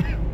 Yeah.